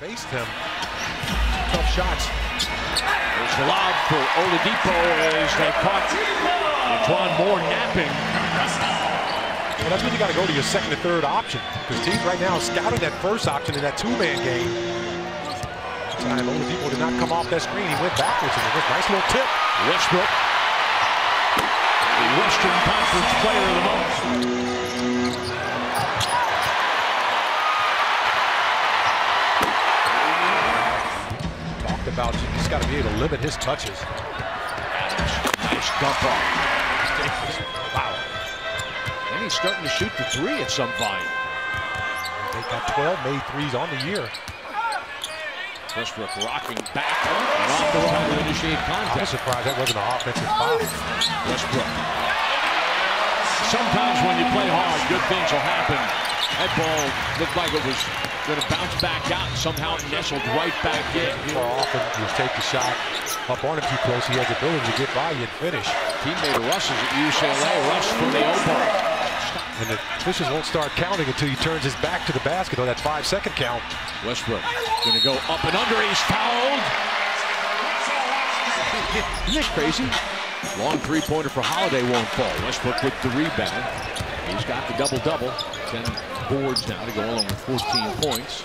faced him. Tough shots. There's a lob for Oladipo as they caught E'Twaun Moore napping. Well, that's when you got to go to your second or third option because teams right now scouting that first option in that two-man game. Time Oladipo did not come off that screen. He went backwards and it was a nice little tip. Westbrook, the Western Conference Player of the Month. About you just got to be able to limit his touches. Nice dump off. Wow. And he's starting to shoot the three at some volume. They got 12 made threes on the year. Westbrook rocking back and off the run to initiate I'm contact. surprised that wasn't an offensive foul. Westbrook. Sometimes when you play hard, good things will happen. That ball looked like it was going to bounce back out and somehow it nestled right back in. Off and you take the shot up on him too close. He has the ability to get by you and finish. Teammate Russ's at UCLA, Russ from the open. And the officials won't start counting until he turns his back to the basket on that five second count. Westbrook going to go up and under. He's fouled. Isn't it crazy? Long three-pointer for Holiday won't fall. Westbrook with the rebound. He's got the double-double. 10 boards now to go along with 14 points.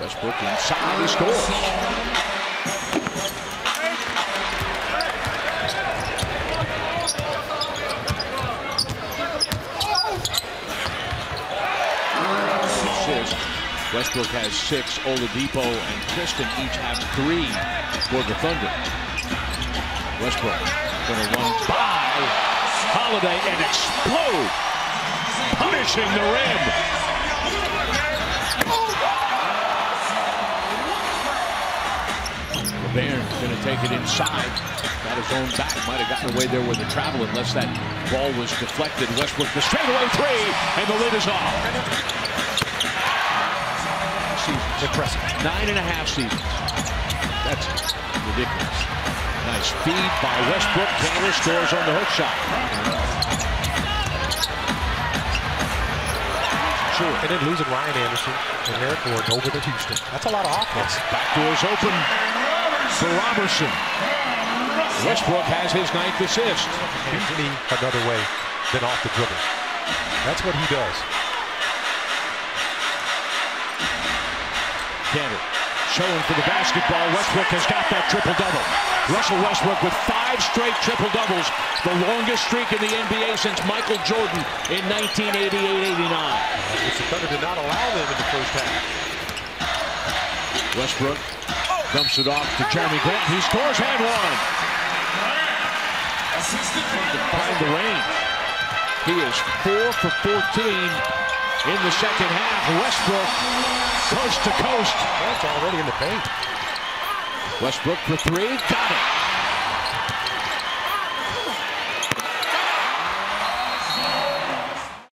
Westbrook inside. He scores. Assist. Westbrook has six. Oladipo and Christon each have three for the Thunder. Westbrook going to run by Holiday and explode, punishing the rim. LeBaron going to take it inside. Got his own back. Might have gotten away there with the travel unless that ball was deflected. Westbrook the straightaway three, and the lid is off. Seasons. Impressive. Nine and a half seasons. That's ridiculous. Nice feed by Westbrook. Taylor scores on the hook shot. Sure. And then losing Ryan Anderson and Eric Gordon over to Houston. That's a lot of offense. Back doors open for Roberson. Westbrook has his ninth assist. me another way than off the dribble. That's what he does. Kanter showing for the basketball. Westbrook has got that triple-double. Russell Westbrook with five straight triple-doubles, the longest streak in the NBA since Michael Jordan in 1988-89. The Thunder did not allow them in the first half. Westbrook dumps it off to Jerami Grant. He scores and one. To find the range. He is four for 14 in the second half. Westbrook coast to coast. That's already in the paint. Westbrook for three. Got it.